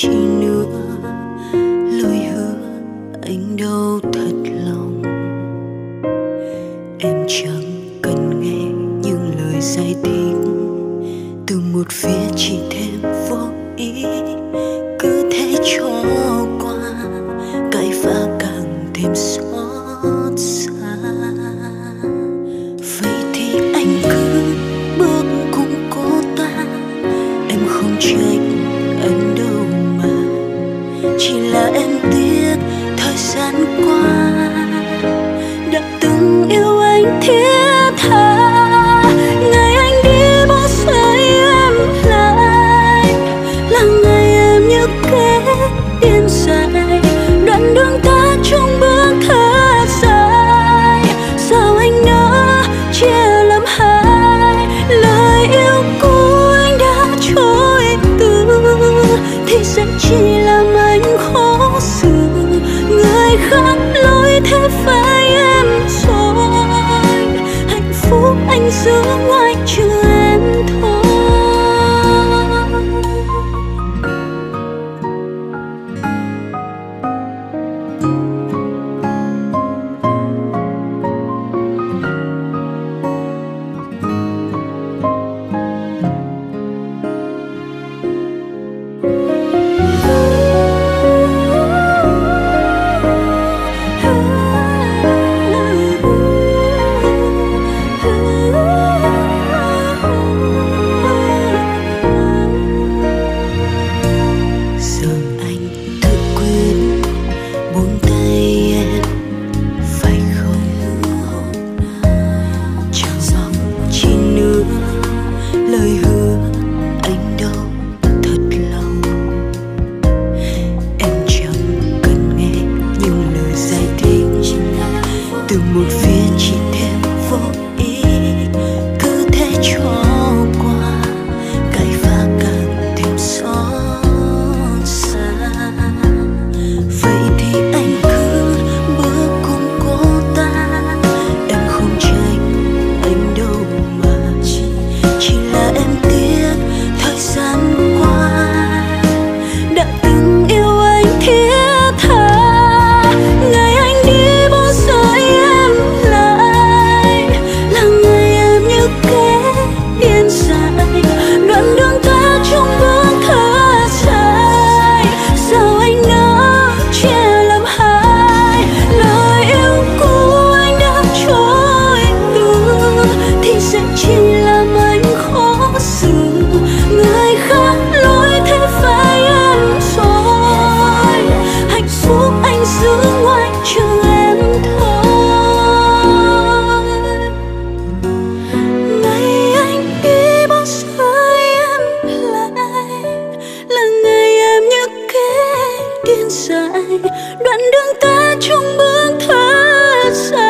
chi nữa. Lời hứa anh đâu thật lòng. Em chẳng cần nghe những lời giải thích. Từ một phía chỉ thêm vô ý. Cứ thế cho qua, cãi vã càng thêm xót xa. Vậy thì anh cứ bước cùng cô ta. Em không trách chỉ là em tiếc thời gian qua đã từng yêu anh thiết 诉我 đoạn đường ta chung bước thoát xa